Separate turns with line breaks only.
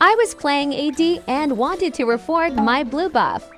I was playing AD and wanted to reform my blue buff.